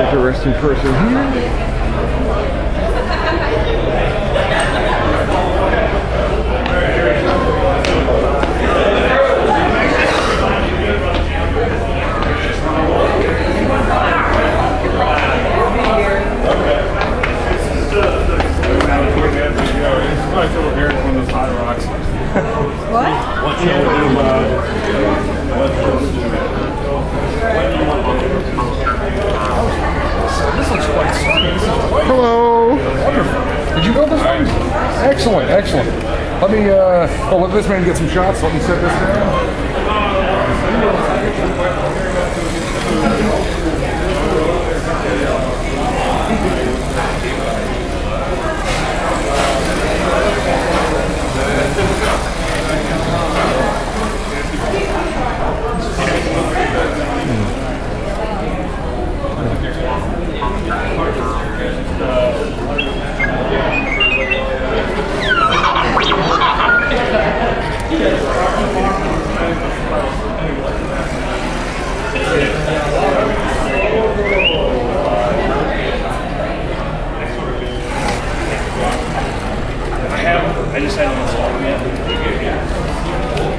interesting person here. Like over here, one of those high rocks. What? This looks quite sunny. This is quite Hello. wonderful. Did you build this one? Excellent, excellent. Let me, uh, oh, let this man get some shots. Let me set this down.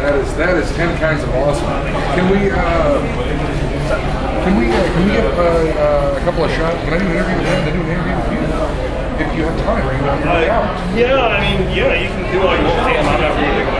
That is, that is ten kinds of awesome. Can we, uh, can we, uh, can we get, uh, uh, a couple of shots? Can I do an interview with him? Can I do an interview with you? If you have time, you yeah, I mean, yeah, you can do all you want. I'm not really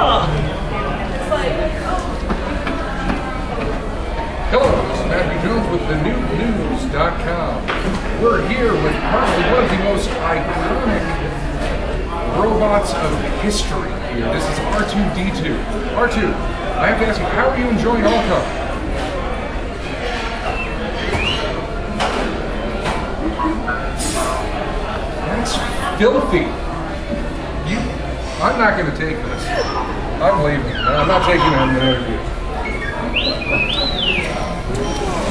Matthew Jones with thenewnews.com. We're here with probably one of the most iconic robots of history. This is R2-D2. R2, I have to ask you, how are you enjoying ALL-CON? That's filthy. You, I'm not going to take this. I'm leaving. I'm not taking it in the interview.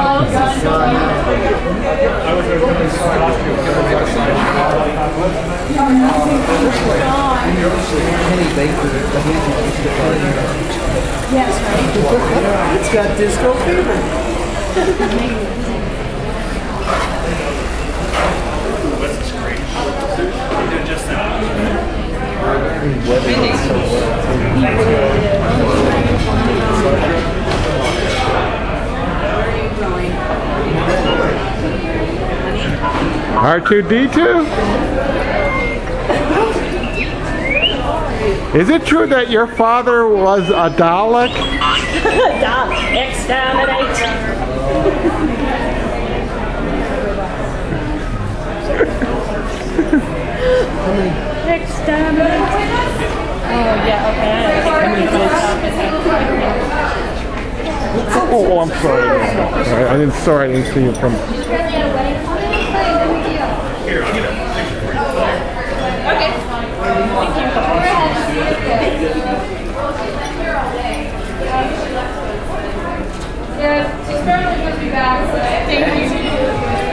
have you been well done? Kenny Baker, I believe he used. Yes, right. It's got disco fever. This great. We're doing just that. Weather is so well. R2D2? Is it true that your father was a Dalek? Exterminate. Exterminate. Oh, yeah, okay. Oh, I'm sorry. I, I didn't sorry, I didn't see you from.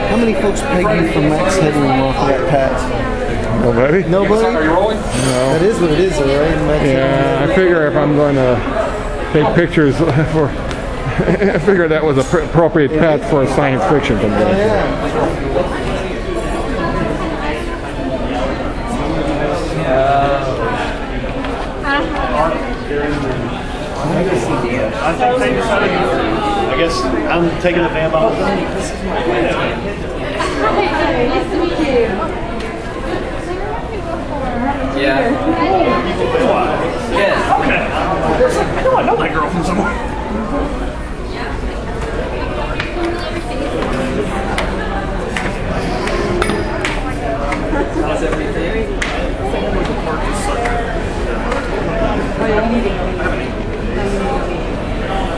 How many folks peg you for Max Headroom off of that pat? Nobody? Are Nobody? you rolling? That is what it is, though, right? Max Yeah, I figure if I'm going to take pictures for, I figure that was a pr- appropriate path for a science fiction convention. Yeah. I think they decided, I guess I'm taking a vamp off. I know I know that girl from somewhere.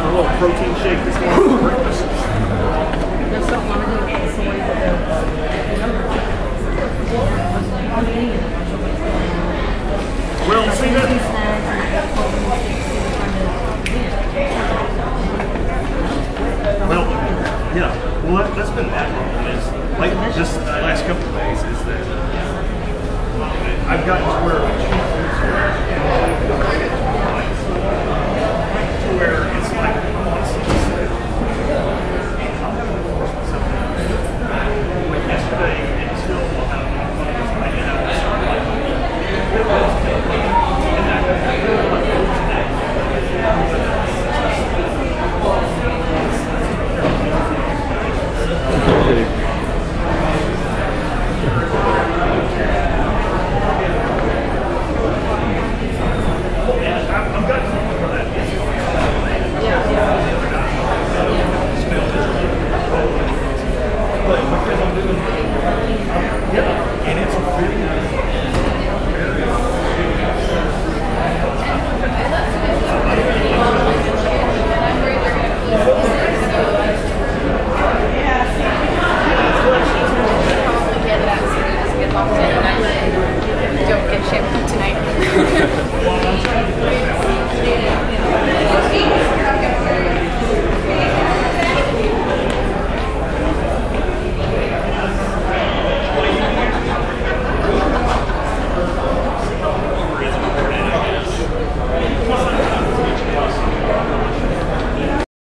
A little protein shake this morning for breakfast. Well, see that? Well, yeah. Well, that, that's been that long. Is like just the last couple of days is that I've gotten to where to where it's. I'm gonna. Like yesterday,